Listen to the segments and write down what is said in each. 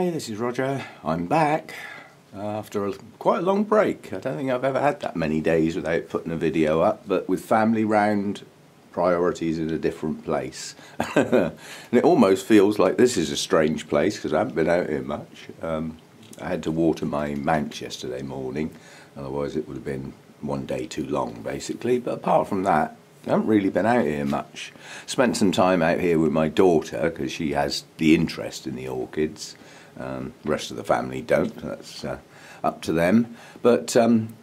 Hi, this is Roger. I'm back uh, after a, quite a long break. I don't think I've ever had that many days without putting a video up, but with family round, priorities in a different place. and it almost feels like this is a strange place because I haven't been out here much. Um, I had to water my mounts yesterday morning, otherwise it would have been one day too long basically. But apart from that, I haven't really been out here much. Spent some time out here with my daughter because she has the interest in the orchids. Um, rest of the family don't. That's uh, up to them. But um,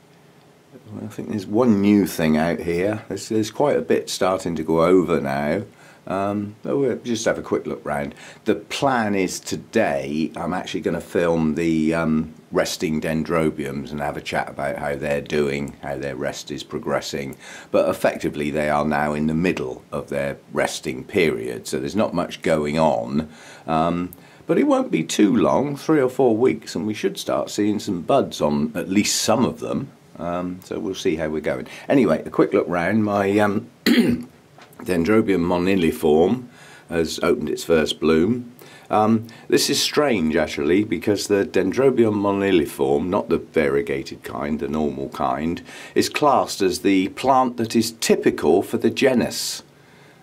I think there's one new thing out here. There's, there's quite a bit starting to go over now. Um, we'll just have a quick look round. The plan is today I'm actually going to film the um, resting dendrobiums and have a chat about how they're doing, how their rest is progressing. But effectively they are now in the middle of their resting period, so there's not much going on. Um, but it won't be too long, three or four weeks, and we should start seeing some buds on at least some of them. Um, so we'll see how we're going. Anyway, a quick look round. My um, Dendrobium moniliforme has opened its first bloom. Um, this is strange actually because the Dendrobium moniliforme, not the variegated kind, the normal kind, is classed as the plant that is typical for the genus.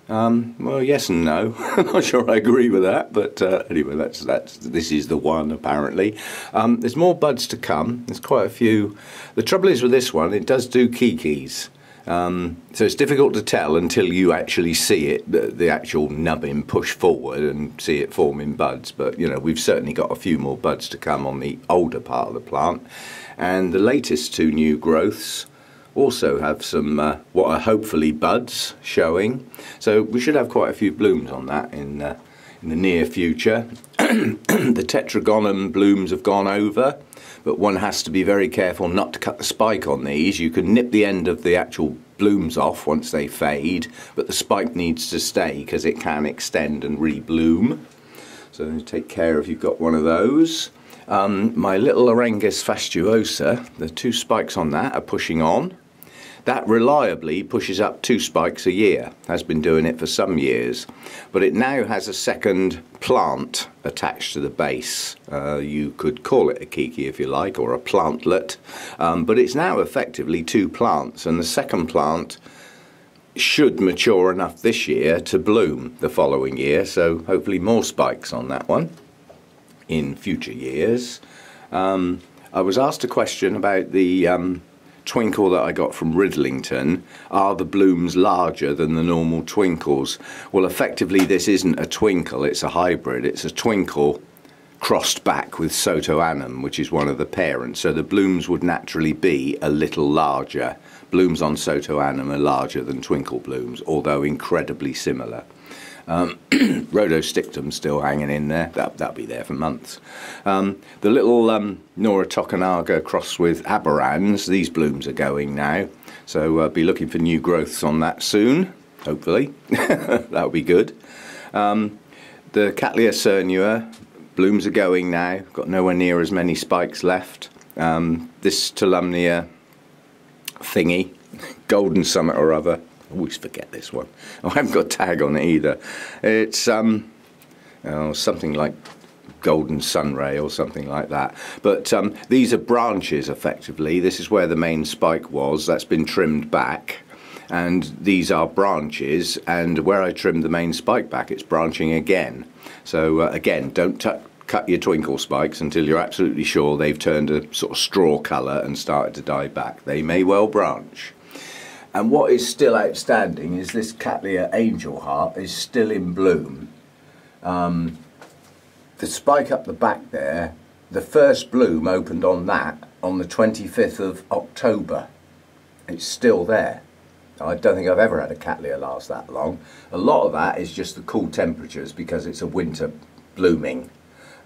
Um, well, yes and no. I'm not sure I agree with that, but uh, anyway, that's that's this is the one apparently. Um, there's more buds to come. There's quite a few. The trouble is with this one, it does do keikis. Um, so it's difficult to tell until you actually see it, the, the, actual nubbin push forward and see it forming buds. But you know, we've certainly got a few more buds to come on the older part of the plant. And the latest two new growths also have some uh, what are hopefully buds showing. So we should have quite a few blooms on that in uh, in the near future. the tetragonum blooms have gone over but one has to be very careful not to cut the spike on these. You can nip the end of the actual blooms off once they fade, but the spike needs to stay because it can extend and rebloom. So take care if you've got one of those. Um, my little Aerangis fastuosa, the two spikes on that are pushing on. That reliably pushes up two spikes a year, has been doing it for some years, but it now has a second plant attached to the base. Uh, you could call it a keiki if you like, or a plantlet, um, but it's now effectively two plants, and the second plant should mature enough this year to bloom the following year, so hopefully more spikes on that one in future years. Um, I was asked a question about the um, twinkle that I got from Riddlington, are the blooms larger than the normal twinkles? Well, effectively, this isn't a twinkle, it's a hybrid. It's a twinkle crossed back with Sotoanum, which is one of the parents. So the blooms would naturally be a little larger. Blooms on Sotoanum are larger than twinkle blooms, although incredibly similar. Um, Rhodostictum still hanging in there. That, that'll be there for months. Um, the little um, Nora Tokunaga crossed with Aberrans, these blooms are going now. So uh, be looking for new growths on that soon, hopefully. that'll be good. Um, the Cattleya cernua, blooms are going now. Got nowhere near as many spikes left. Um, this Tolumnia thingy, Golden Summit or other, always forget this one. Oh, I haven't got a tag on it either. It's um, oh, something like golden sunray or something like that. But um, these are branches effectively. This is where the main spike was. That's been trimmed back. And these are branches, and where I trimmed the main spike back, it's branching again. So uh, again, don't cut your twinkle spikes until you're absolutely sure they've turned a sort of straw colour and started to die back. They may well branch. And what is still outstanding is this Cattleya Angel Heart is still in bloom. Um, the spike up the back there, the first bloom opened on that on the 25th of October. It's still there. I don't think I've ever had a Cattleya last that long. A lot of that is just the cool temperatures because it's a winter blooming.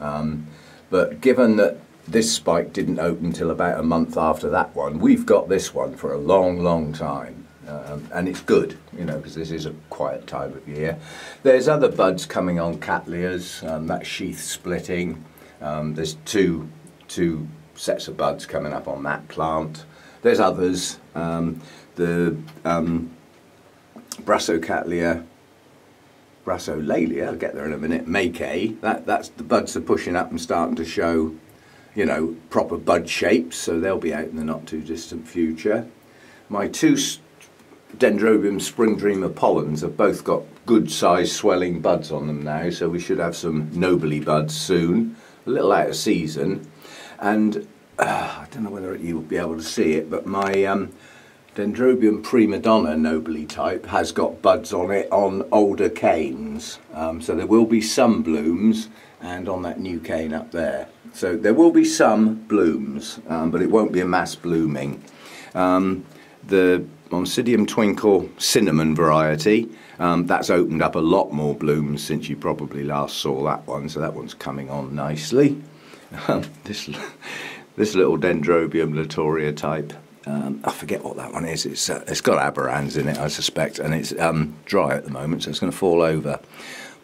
Um, but given that this spike didn't open till about a month after that one. We've got this one for a long, long time. Um, and it's good, you know, because this is a quiet time of year. There's other buds coming on Cattleyas, um, that sheath splitting. Um, there's two, two sets of buds coming up on that plant. There's others. Um, the um, Brassocattleya Laelia, I'll get there in a minute, Make, that, that's the buds are pushing up and starting to show, you know, proper bud shapes, so they'll be out in the not too distant future. My two Dendrobium Spring Dream Apollons have both got good sized swelling buds on them now, so we should have some nobile buds soon, a little out of season. And uh, I don't know whether you'll be able to see it, but my um, Dendrobium prima donna nobile type has got buds on it on older canes. Um, so there will be some blooms and on that new cane up there. So there will be some blooms, um, but it won't be a mass blooming. Um, the Oncidium Twinkle cinnamon variety, um, that's opened up a lot more blooms since you probably last saw that one, so that one's coming on nicely. this, this little Dendrobium Latouria type um, I forget what that one is. It's uh, it's got aberrans in it, I suspect, and it's um, dry at the moment, so it's going to fall over.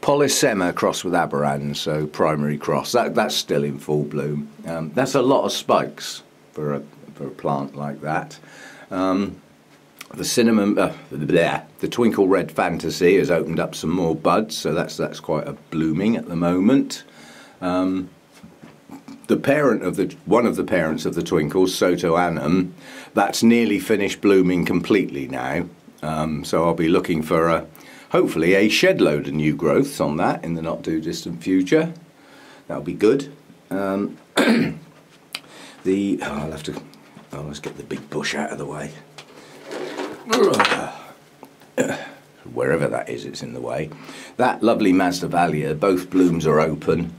Polysema crossed with aberrans, so primary cross. That that's still in full bloom. Um, that's a lot of spikes for a for a plant like that. Um, the cinnamon, uh, bleh, the twinkle red fantasy has opened up some more buds, so that's that's quite a blooming at the moment. Um, the parent of the one of the parents of the twinkles, Sotoanum, that's nearly finished blooming completely now. Um, so I'll be looking for a, hopefully a shed load of new growths on that in the not too distant future. That'll be good. Um, the oh, I'll have to oh, let's get the big bush out of the way. Wherever that is, it's in the way. That lovely Masdevallia, both blooms are open.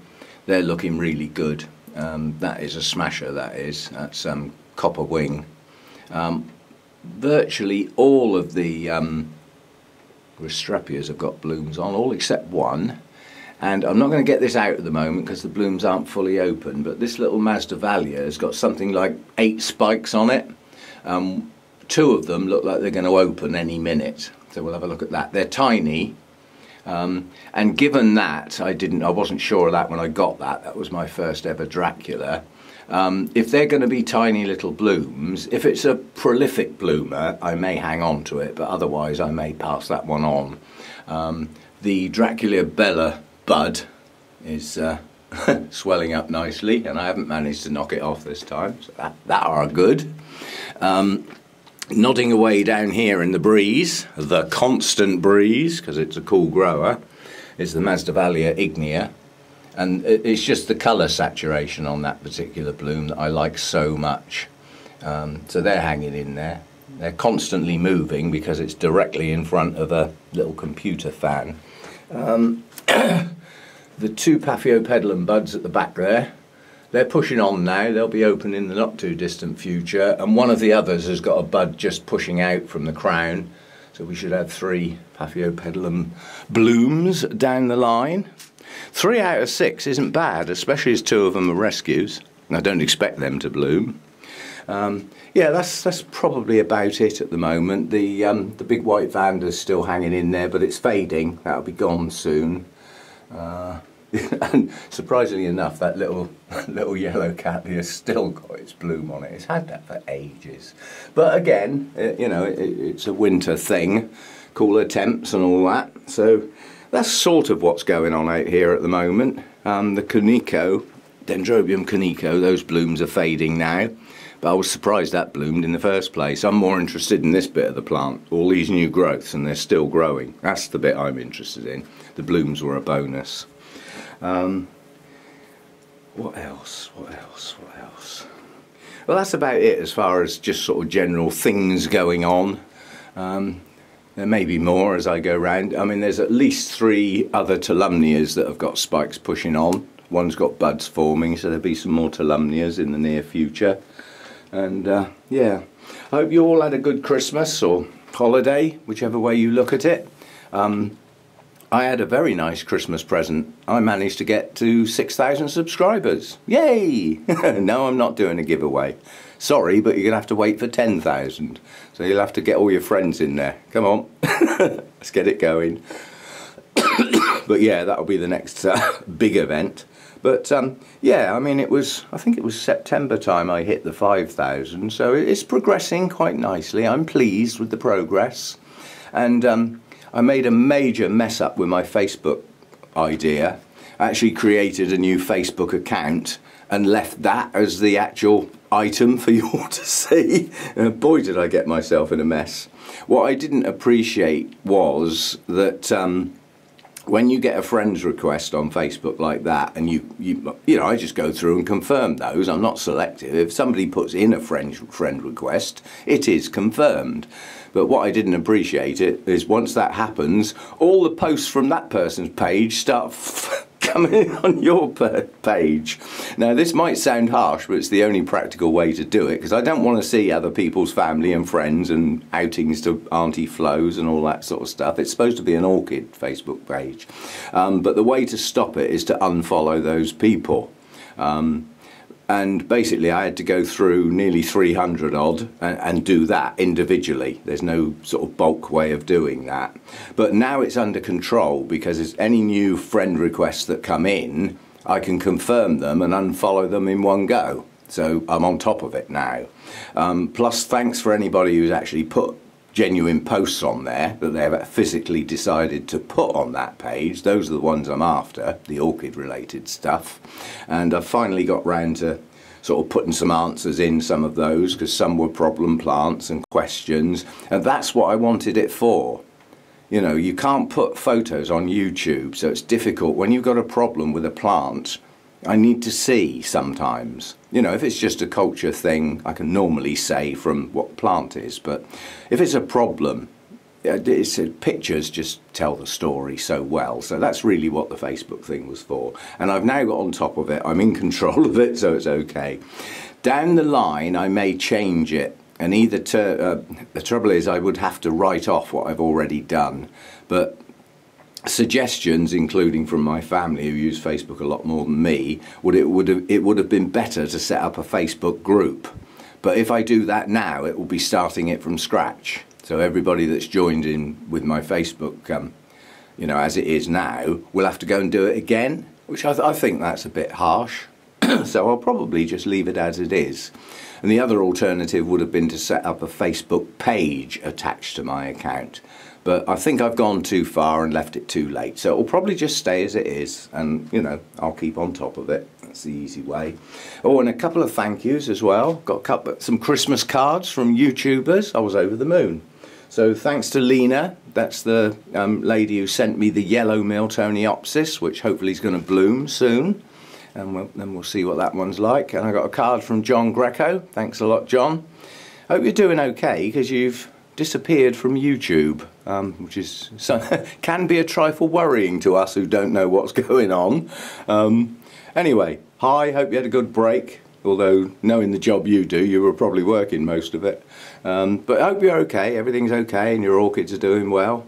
They're looking really good. Um, that is a smasher, that is. That's um, copper wing. Um, virtually all of the um, have got blooms on, all except one. And I'm not going to get this out at the moment because the blooms aren't fully open, but this little Masdevallia has got something like eight spikes on it. Um, two of them look like they're going to open any minute, so we'll have a look at that. They're tiny, um, and given that, I didn't, I wasn't sure of that when I got that. That was my first ever Dracula. Um, if they're going to be tiny little blooms, if it's a prolific bloomer, I may hang on to it, but otherwise I may pass that one on. Um, the Dracula Bella bud is uh, swelling up nicely, and I haven't managed to knock it off this time, so that, that are good. Um, nodding away down here in the breeze, the constant breeze, because it's a cool grower, is the Masdevallia ignea. And it's just the colour saturation on that particular bloom that I like so much. Um, so they're hanging in there. They're constantly moving because it's directly in front of a little computer fan. Um, the two Paphiopedilum buds at the back there, they're pushing on now. They'll be open in the not too distant future. And one of the others has got a bud just pushing out from the crown. So we should have three Paphiopedilum blooms down the line. Three out of six isn't bad, especially as two of them are rescues. I don't expect them to bloom. Um, yeah, that's that's probably about it at the moment. The um, the big white Vanda's still hanging in there, but it's fading. That'll be gone soon. Uh, and surprisingly enough, that little little yellow cat has still got its bloom on it. It's had that for ages. But again, it, you know, it, it's a winter thing, cooler temps and all that. So that's sort of what's going on out here at the moment. Um, the Kaneko, Dendrobium Kaneko, those blooms are fading now. But I was surprised that bloomed in the first place. I'm more interested in this bit of the plant, all these new growths, and they're still growing. That's the bit I'm interested in. The blooms were a bonus. Um, what else? What else? What else? Well, that's about it as far as just sort of general things going on. Um, there may be more as I go round. I mean, there's at least three other Tolumnias that have got spikes pushing on. One's got buds forming, so there'll be some more Tolumnias in the near future. And uh, yeah, I hope you all had a good Christmas or holiday, whichever way you look at it. Um, I had a very nice Christmas present. I managed to get to 6,000 subscribers. Yay! no, I'm not doing a giveaway. Sorry, but you're going to have to wait for 10,000. So you'll have to get all your friends in there. Come on, let's get it going. but yeah, that'll be the next uh, big event. But um, yeah, I mean, it was, I think it was September time I hit the 5,000. So it's progressing quite nicely. I'm pleased with the progress. And um, I made a major mess up with my Facebook idea. I actually created a new Facebook account and left that as the actual item for you all to see. And boy, did I get myself in a mess. What I didn't appreciate was that. Um, when you get a friend's request on Facebook like that, and you, you, you know, I just go through and confirm those. I'm not selective. If somebody puts in a friend friend request, it is confirmed. But what I didn't appreciate it is once that happens, all the posts from that person's page start coming on your page. Now, this might sound harsh, but it's the only practical way to do it because I don't want to see other people's family and friends and outings to Auntie Flo's and all that sort of stuff. It's supposed to be an orchid Facebook page. Um, but the way to stop it is to unfollow those people. Um, and basically I had to go through nearly 300 odd and, and, do that individually. There's no sort of bulk way of doing that. But now it's under control because as any new friend requests that come in, I can confirm them and unfollow them in one go. So I'm on top of it now. Um, plus, thanks for anybody who's actually put genuine posts on there that they've physically decided to put on that page. Those are the ones I'm after, the orchid related stuff. And I've finally got round to sort of putting some answers in some of those because some were problem plants and questions. And that's what I wanted it for. You know, you can't put photos on YouTube, so it's difficult. When you've got a problem with a plant, I need to see sometimes. You know, if it's just a culture thing, I can normally say from what plant is, but if it's a problem, it's, pictures just tell the story so well. So that's really what the Facebook thing was for. And I've now got on top of it. I'm in control of it, so it's okay. Down the line, I may change it. And either uh, the trouble is, I would have to write off what I've already done. But suggestions, including from my family who use Facebook a lot more than me, would it would have, it would have been better to set up a Facebook group. But if I do that now, it will be starting it from scratch. So everybody that's joined in with my Facebook, um, you know, as it is now, will have to go and do it again, which I, th I think that's a bit harsh. so I'll probably just leave it as it is. And the other alternative would have been to set up a Facebook page attached to my account but I think I've gone too far and left it too late. So it'll probably just stay as it is, and you know, I'll keep on top of it. That's the easy way. Oh, and a couple of thank yous as well. Got a couple, some Christmas cards from YouTubers. I was over the moon. So thanks to Lena, that's the um, lady who sent me the yellow Miltoniopsis, which hopefully is going to bloom soon. And we'll, then we'll see what that one's like. And I got a card from John Greco. Thanks a lot, John. Hope you're doing okay because you've disappeared from YouTube, um, which is can be a trifle worrying to us who don't know what's going on. Um, anyway, hi, hope you had a good break. Although knowing the job you do, you were probably working most of it. Um, but I hope you're okay, everything's okay, and your orchids are doing well.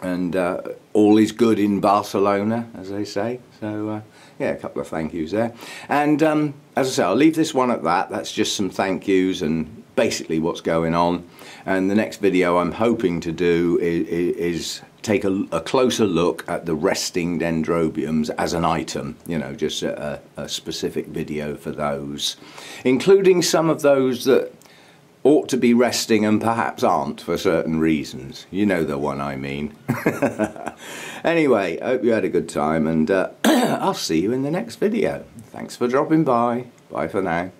And uh, all is good in Barcelona, as they say. So, uh, yeah, a couple of thank yous there. And um, as I say, I'll leave this one at that. That's just some thank yous and basically what's going on. And the next video I'm hoping to do is, is take a, a, closer look at the resting dendrobiums as an item, you know, just a, a specific video for those, including some of those that ought to be resting and perhaps aren't for certain reasons. You know the one I mean. anyway, hope you had a good time and uh, I'll see you in the next video. Thanks for dropping by. Bye for now.